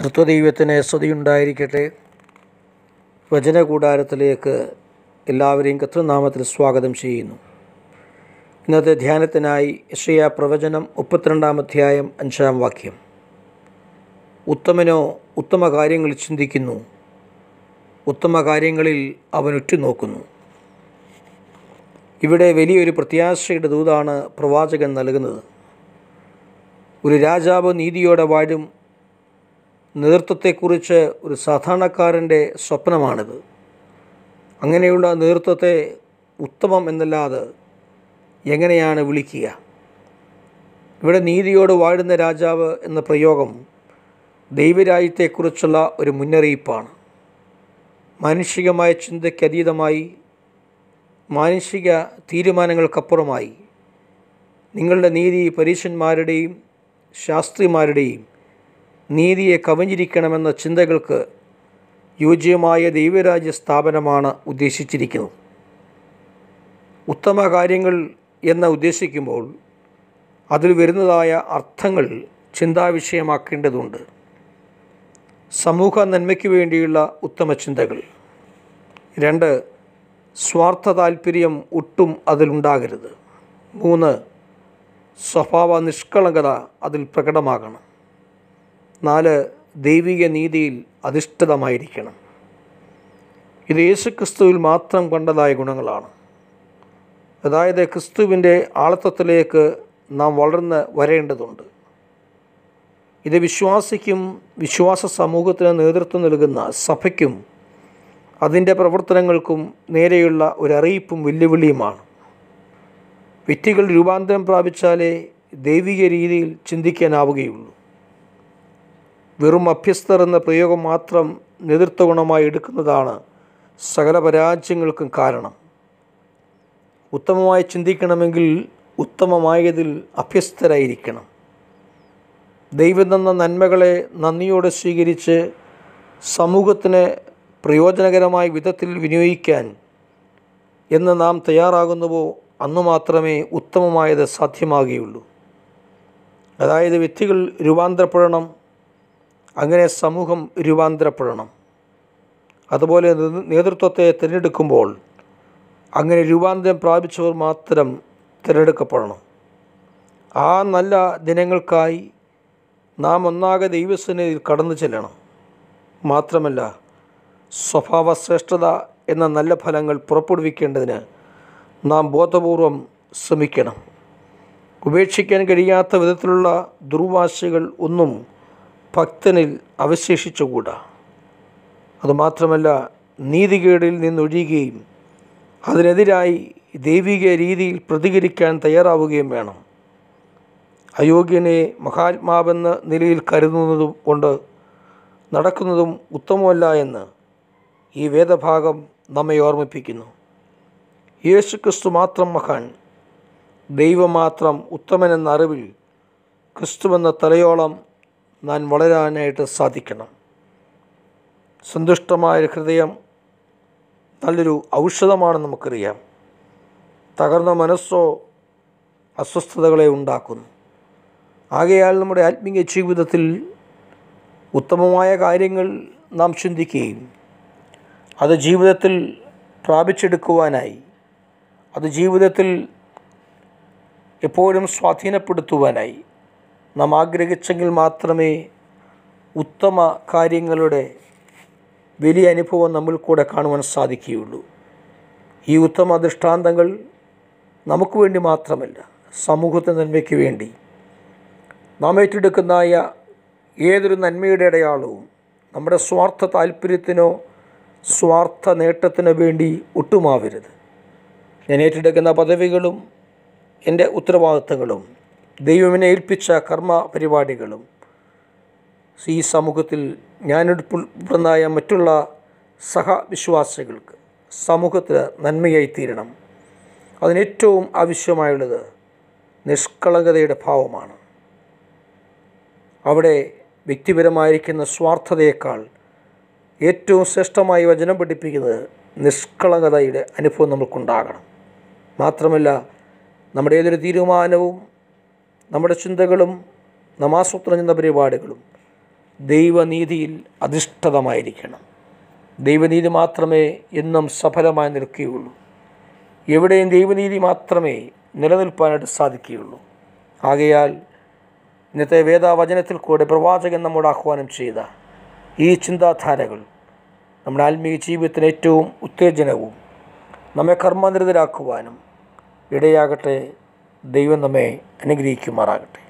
തൃത്വദൈവത്തിന് സ്തുതിയുണ്ടായിരിക്കട്ടെ. വചനകൂടാരത്തിലേക്ക് എല്ലാവരെയും കർത്തൃനാമത്തിൽ സ്വാഗതം ചെയ്യുന്നു. ഇന്നത്തെ ധ്യാനത്തിനായി യശയ പ്രവചനം മുപ്പത്തിരണ്ടാം അധ്യായം അഞ്ചാം വാക്യം. ഉത്തമനോ ഉത്തമ കാര്യങ്ങൾ ചിന്തിക്കുന്നു. ഉത്തമ കാര്യങ്ങളിൽ അവൻ ഉറ്റുനോക്കുന്നു. ഇവിടെ വലിയൊരു പ്രത്യാശയുടെ ദൂതാണ് പ്രവാചകൻ നൽകുന്നത്. ഒരു രാജാവ് നീതിയോടെ വാഴും നേതൃത്വത്തെക്കുറിച്ച് ഒരു സാധാരണക്കാരന്റെ സ്വപ്നമാണിത്. അങ്ങനെയുള്ള നേതൃത്വത്തെ ഉത്തമം എന്നല്ലാതെ എങ്ങനെയാണ് വിളിക്കുക? ഇവിടെ നീതിയോട് വാഴുന്ന രാജാവ് എന്ന പ്രയോഗം ദൈവരാജ്യത്തെക്കുറിച്ചുള്ള ഒരു മുന്നറിയിപ്പാണ്. മാനുഷികമായ ചിന്തയ്ക്കതീതമായി മാനുഷിക തീരുമാനങ്ങൾക്കപ്പുറമായി നിങ്ങളുടെ നീതി പരീശന്മാരുടെയും ശാസ്ത്രിമാരുടെയും നീതിയെ കവിഞ്ഞിരിക്കണമെന്ന ചിന്തകൾക്ക് യോജ്യമായ ദൈവരാജ്യ സ്ഥാപനമാണ് ഉദ്ദേശിച്ചിരിക്കുന്നത്. ഉത്തമ കാര്യങ്ങൾ എന്ന് ഉദ്ദേശിക്കുമ്പോൾ അതിൽ വരുന്നതായ അർത്ഥങ്ങൾ ചിന്താവിഷയമാക്കേണ്ടതുണ്ട്. സമൂഹ നന്മയ്ക്ക് വേണ്ടിയുള്ള ഉത്തമ ചിന്തകൾ. രണ്ട് സ്വാർത്ഥ താല്പര്യം ഒട്ടും അതിലുണ്ടാകരുത് മൂന്ന് സ്വഭാവ നിഷ്കളങ്കത അതിൽ പ്രകടമാകണം. നാല് ദൈവിക നീതിയിൽ അധിഷ്ഠിതമായിരിക്കണം. ഇത് യേശുക്രിസ്തുവിൽ മാത്രം കണ്ടതായ ഗുണങ്ങളാണ്. അതായത് ക്രിസ്തുവിന്റെ ആളത്വത്തിലേക്ക് നാം വളർന്ന് വരേണ്ടതുണ്ട്. ഇത് വിശ്വാസിക്കും വിശ്വാസ സമൂഹത്തിന് നേതൃത്വം നൽകുന്ന സഭയ്ക്കും അതിന്റെ പ്രവർത്തനങ്ങൾക്കും നേരെയുള്ള ഒരറിയിപ്പും വെല്ലുവിളിയുമാണ്. വ്യക്തികൾ രൂപാന്തരം പ്രാപിച്ചാലേ ദൈവിക രീതിയിൽ ചിന്തിക്കാനാവുകയുള്ളൂ. വെറും അഭ്യസ്തർ എന്ന പ്രയോഗം മാത്രം നേതൃത്വ ഗുണമായി എടുക്കുന്നതാണ് സകല പരാജയങ്ങൾക്കും കാരണം. ഉത്തമമായി ചിന്തിക്കണമെങ്കിൽ ഉത്തമമായതിൽ അഭ്യസ്തരായിരിക്കണം. ദൈവം തന്ന നന്മകളെ നന്ദിയോടെ സ്വീകരിച്ച് സമൂഹത്തിന് പ്രയോജനകരമായ വിധത്തിൽ വിനിയോഗിക്കാൻ എന്ന് നാം തയ്യാറാകുന്നുവോ അന്നു മാത്രമേ ഉത്തമമായത് സാധ്യമാകുകയുള്ളൂ. അതായത് വ്യക്തികൾ രൂപാന്തരപ്പെടണം അങ്ങനെ സമൂഹം രൂപാന്തരപ്പെടണം. അതുപോലെ നേതൃത്വത്തെ തിരഞ്ഞെടുക്കുമ്പോൾ അങ്ങനെ രൂപാന്തരം പ്രാപിച്ചവർ മാത്രം തിരഞ്ഞെടുക്കപ്പെടണം. ആ നല്ല ദിനങ്ങൾക്കായി നാം ഒന്നാകെ ദൈവസേനയിൽ കടന്നു ചെല്ലണം. മാത്രമല്ല സ്വഭാവ ശ്രേഷ്ഠത എന്ന നല്ല ഫലങ്ങൾ പുറപ്പെടുവിക്കേണ്ടതിന് നാം ബോധപൂർവം ശ്രമിക്കണം. ഉപേക്ഷിക്കാൻ കഴിയാത്ത വിധത്തിലുള്ള ദുർവാശികൾ ഒന്നും ഭക്തനിൽ അവശേഷിച്ചുകൂടാ? അതുമാത്രമല്ല നീതികേടിൽ നിന്നൊഴിയുകയും അതിനെതിരായി ദൈവിക രീതിയിൽ പ്രതികരിക്കാൻ തയ്യാറാവുകയും വേണം. അയോഗ്യനെ മഹാത്മാവെന്ന നിലയിൽ കരുതുന്നതും കൊണ്ട് നടക്കുന്നതും ഉത്തമമല്ല എന്ന് ഈ വേദഭാഗം നമ്മെ ഓർമ്മിപ്പിക്കുന്നു. യേശുക്രിസ്തു മാത്രം മഹാൻ ദൈവം മാത്രം ഉത്തമനെന്ന അറിവിൽ ക്രിസ്തുവെന്ന തലയോളം നാൻ വളരാനായിട്ട് സാധിക്കണം. സന്തുഷ്ടമായ ഹൃദയം നല്ലൊരു ഔഷധമാണ് നമുക്കറിയാം. തകർന്ന മനസ്സോ അസ്വസ്ഥതകളെ ഉണ്ടാക്കുന്നു. ആകയാൽ നമ്മുടെ ആത്മീയ ജീവിതത്തിൽ ഉത്തമമായ കാര്യങ്ങൾ നാം ചിന്തിക്കുകയും അത് ജീവിതത്തിൽ പ്രാപിച്ചെടുക്കുവാനായി അത് ജീവിതത്തിൽ എപ്പോഴും സ്വാധീനപ്പെടുത്തുവാനായി നാം ആഗ്രഹിച്ചെങ്കിൽ മാത്രമേ ഉത്തമ കാര്യങ്ങളുടെ വലിയ അനുഭവം നമ്മൾ കൂടെ കാണുവാൻ സാധിക്കുകയുള്ളൂ. ഈ ഉത്തമ ദൃഷ്ടാന്തങ്ങൾ നമുക്ക് വേണ്ടി മാത്രമല്ല സമൂഹത്തെ നന്മയ്ക്ക് വേണ്ടി. നാം ഏറ്റെടുക്കുന്നതായ ഏതൊരു നന്മയുടെ അടയാളവും നമ്മുടെ സ്വാർത്ഥ താല്പര്യത്തിനോ സ്വാർത്ഥ നേട്ടത്തിനോ വേണ്ടി ഒട്ടുമാവരുത്. ഞാൻ ഏറ്റെടുക്കുന്ന പദവികളും എന്റെ ഉത്തരവാദിത്തങ്ങളും ദൈവമിനെ ഏൽപ്പിച്ച കർമ്മ പരിപാടികളും ഈ സമൂഹത്തിൽ ഞാനെടുപ്പുള്ളതായ മറ്റുള്ള സഹവിശ്വാസികൾക്ക് സമൂഹത്തിന് നന്മയായി തീരണം. അതിനേറ്റവും ആവശ്യമായുള്ളത് നിഷ്കളങ്കതയുടെ ഭാവമാണ്. അവിടെ വ്യക്തിപരമായിരിക്കുന്ന സ്വാർത്ഥതയേക്കാൾ ഏറ്റവും ശ്രേഷ്ഠമായി വചനം പഠിപ്പിക്കുന്നത് നിഷ്കളങ്കതയുടെ അനുഭവം നമുക്കുണ്ടാകണം മാത്രമല്ല നമ്മുടെ ഏതൊരു തീരുമാനവും നമ്മുടെ ചിന്തകളും നമാസൂത്രം എന്ന പരിപാടികളും ദൈവനീതിയിൽ അധിഷ്ഠിതമായിരിക്കണം. ദൈവനീതി മാത്രമേ എന്നും സഫലമായി നിൽക്കുകയുള്ളൂ. എവിടെയും ദൈവനീതി മാത്രമേ നിലനിൽപ്പാനായിട്ട് സാധിക്കുകയുള്ളൂ. ആകയാൽ ഇന്നത്തെ വേദവചനത്തിൽ കൂടെ പ്രവാചകൻ നമ്മോട് ആഹ്വാനം ചെയ്ത ഈ ചിന്താധാരകൾ നമ്മുടെ ആത്മീയ ജീവിതത്തിന് ഏറ്റവും ഉത്തേജനവും നമ്മെ കർമ്മനിരതരാക്കുവാനും ഇടയാകട്ടെ ദൈവം നമ്മെ അനുഗ്രഹിക്കുമാറാകട്ടെ.